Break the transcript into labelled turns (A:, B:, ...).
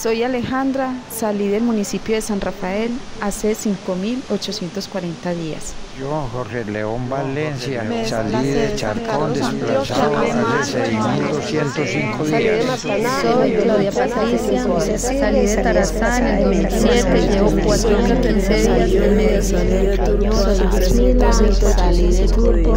A: Soy Alejandra, salí del municipio de San Rafael hace 5.840 días.
B: Yo, Jorge León Valencia, salí de Charcón desplazado hace 6.205 días.
C: Soy Claudia Patricia, salí de Tarazán en 2007, llevo 4.015 días en Medellín. Soy Priscila, salí de Turbo.